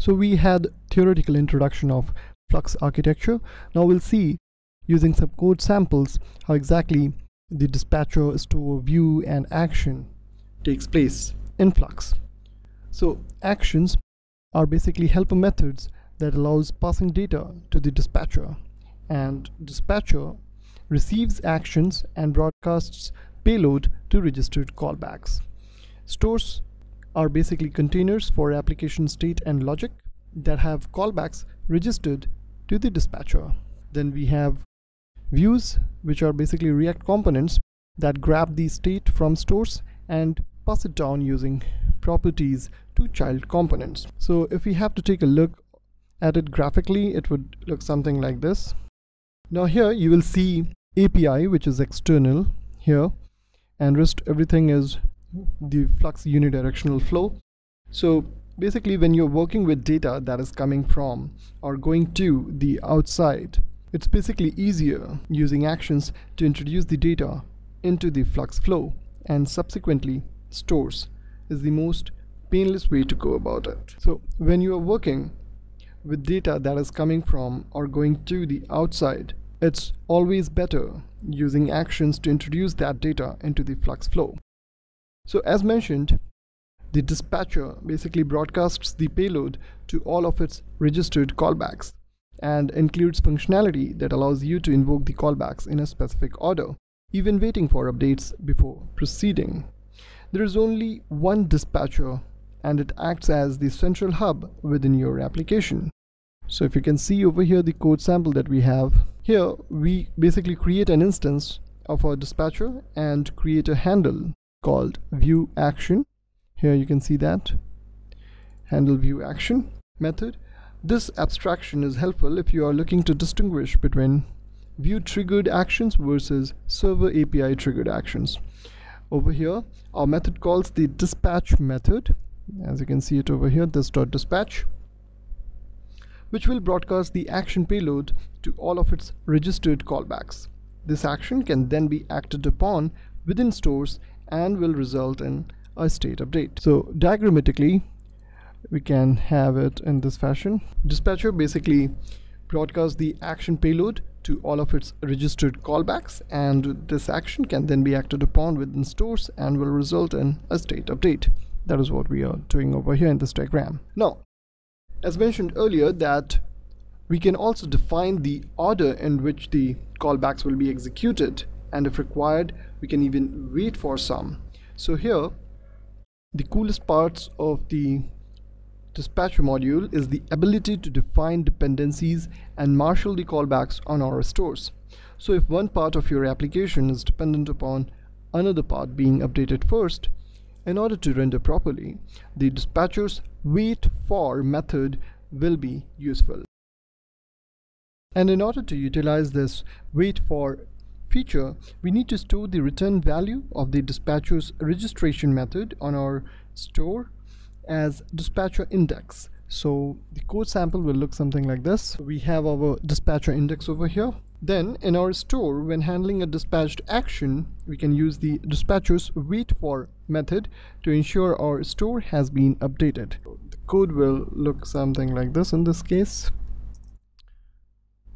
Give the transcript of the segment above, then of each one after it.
So we had theoretical introduction of Flux architecture. Now we'll see using some code samples how exactly the dispatcher, store, view and action takes place in Flux. So actions are basically helper methods that allows passing data to the dispatcher and dispatcher receives actions and broadcasts payload to registered callbacks. Stores are basically containers for application state and logic that have callbacks registered to the dispatcher. Then we have views which are basically React components that grab the state from stores and pass it down using properties to child components. So if we have to take a look at it graphically, it would look something like this. Now here you will see API, which is external here, and rest everything is the Flux unidirectional flow. So basically when you're working with data that is coming from or going to the outside, it's basically easier using actions to introduce the data into the Flux flow and subsequently stores is the most painless way to go about it. So when you are working with data that is coming from or going to the outside, it's always better using actions to introduce that data into the Flux flow. So as mentioned, the dispatcher basically broadcasts the payload to all of its registered callbacks and includes functionality that allows you to invoke the callbacks in a specific order, even waiting for updates before proceeding. There is only one dispatcher and it acts as the central hub within your application. So if you can see over here the code sample that we have, here we basically create an instance of our dispatcher and create a handle called view action. Here you can see that handle view action method. This abstraction is helpful if you are looking to distinguish between view triggered actions versus server API triggered actions. Over here, our method calls the dispatch method as you can see it over here this dot dispatch which will broadcast the action payload to all of its registered callbacks. This action can then be acted upon within stores and will result in a state update. So diagrammatically, we can have it in this fashion. Dispatcher basically broadcasts the action payload to all of its registered callbacks and this action can then be acted upon within stores and will result in a state update. That is what we are doing over here in this diagram. Now, as mentioned earlier that we can also define the order in which the callbacks will be executed and if required we can even wait for some. So here the coolest parts of the dispatcher module is the ability to define dependencies and marshal the callbacks on our stores. So if one part of your application is dependent upon another part being updated first, in order to render properly, the dispatcher's wait for method will be useful. And in order to utilize this wait for feature, we need to store the return value of the dispatcher's registration method on our store as dispatcher index. So the code sample will look something like this. We have our dispatcher index over here. Then in our store, when handling a dispatched action, we can use the dispatcher's wait for method to ensure our store has been updated. The code will look something like this in this case.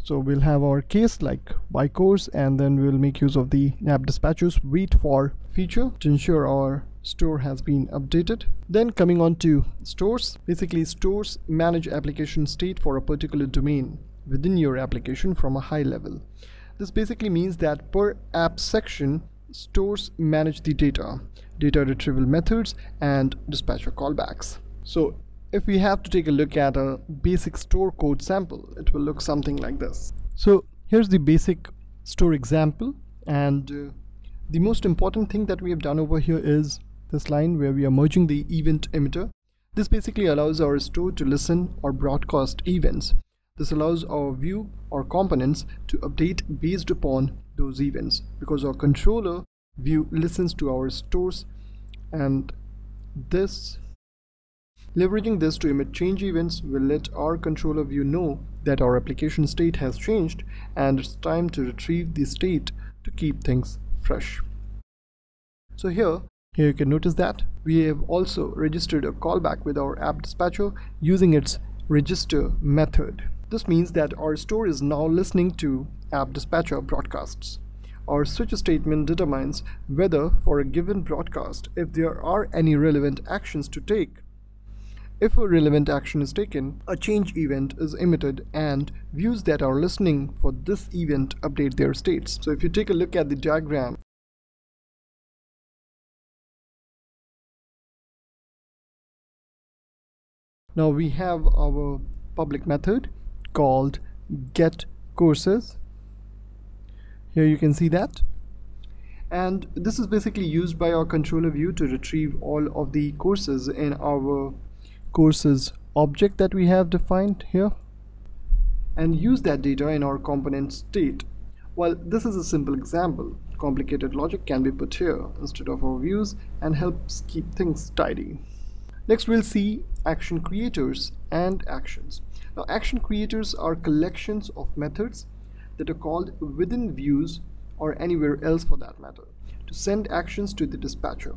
So we'll have our case like by course and then we'll make use of the app dispatcher's wait for feature to ensure our store has been updated. Then coming on to stores, basically stores manage application state for a particular domain within your application from a high level. This basically means that per app section, stores manage the data, data retrieval methods, and dispatcher callbacks. So if we have to take a look at a basic store code sample, it will look something like this. So here's the basic store example and uh, the most important thing that we have done over here is this line where we are merging the event emitter. This basically allows our store to listen or broadcast events this allows our view or components to update based upon those events because our controller view listens to our stores and this leveraging this to emit change events will let our controller view know that our application state has changed and it's time to retrieve the state to keep things fresh. So here here you can notice that we have also registered a callback with our app dispatcher using its register method. This means that our store is now listening to app dispatcher broadcasts. Our switch statement determines whether for a given broadcast if there are any relevant actions to take. If a relevant action is taken, a change event is emitted and views that are listening for this event update their states. So if you take a look at the diagram, now we have our public method called get courses here you can see that and this is basically used by our controller view to retrieve all of the courses in our courses object that we have defined here and use that data in our component state. While this is a simple example. Complicated logic can be put here instead of our views and helps keep things tidy. Next we'll see action creators and actions. Now action creators are collections of methods that are called within views or anywhere else for that matter to send actions to the dispatcher.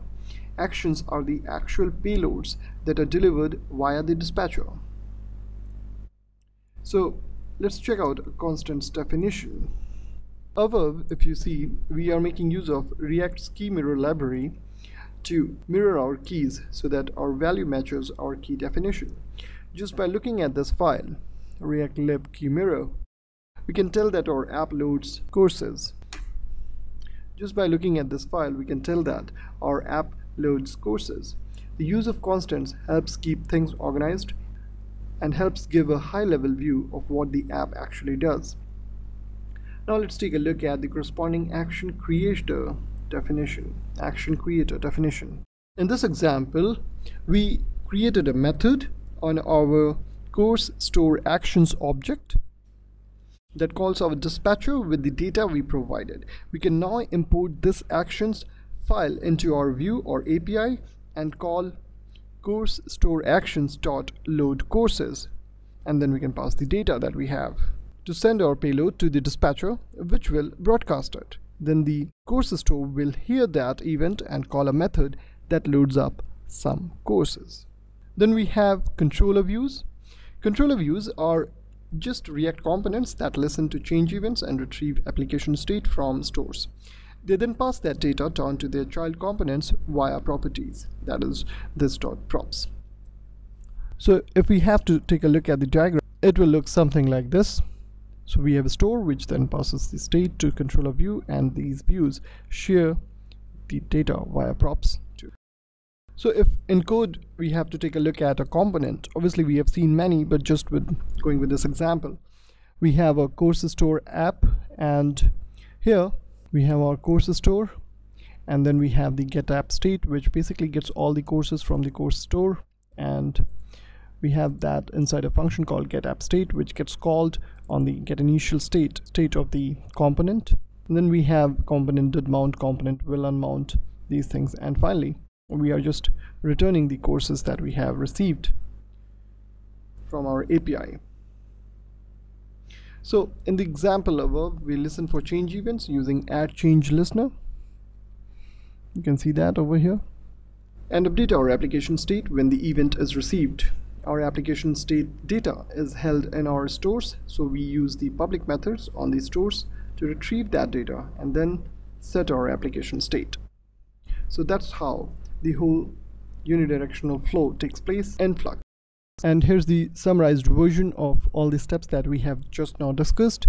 Actions are the actual payloads that are delivered via the dispatcher. So let's check out a constant's definition. Above, if you see, we are making use of React's key mirror library to mirror our keys so that our value matches our key definition. Just by looking at this file, react lib key mirror, we can tell that our app loads courses. Just by looking at this file, we can tell that our app loads courses. The use of constants helps keep things organized and helps give a high-level view of what the app actually does. Now let's take a look at the corresponding action creator definition. Action creator definition. In this example, we created a method on our course store actions object that calls our dispatcher with the data we provided. We can now import this actions file into our view or API and call course store actions dot load courses and then we can pass the data that we have to send our payload to the dispatcher which will broadcast it. Then the course store will hear that event and call a method that loads up some courses. Then we have controller views. Controller views are just React components that listen to change events and retrieve application state from stores. They then pass that data down to their child components via properties, that is this dot props. So if we have to take a look at the diagram, it will look something like this. So we have a store which then passes the state to controller view and these views share the data via props so if in code we have to take a look at a component, obviously we have seen many, but just with going with this example, we have a course store app and here we have our course store and then we have the get app state which basically gets all the courses from the course store. And we have that inside a function called get app state which gets called on the get initial state state of the component. And then we have component did mount component will unmount these things. And finally we are just returning the courses that we have received from our API. So in the example above, we listen for change events using add change listener. You can see that over here. And update our application state when the event is received. Our application state data is held in our stores, so we use the public methods on the stores to retrieve that data and then set our application state. So that's how the whole unidirectional flow takes place in Flux. And here's the summarized version of all the steps that we have just now discussed.